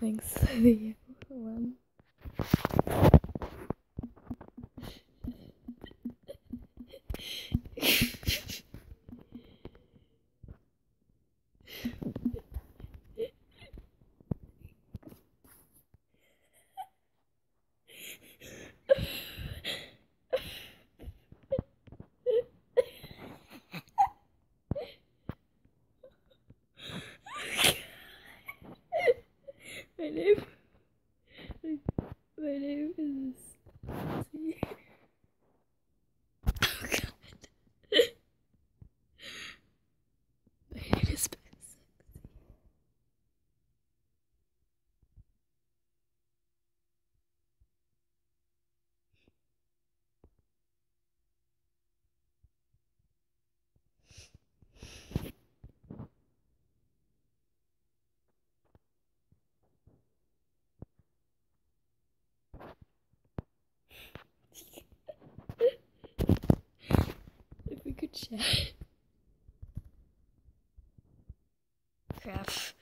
Thanks for the one. my name my name is Sexy. Oh god. My name is Sexy. Chat. Crap.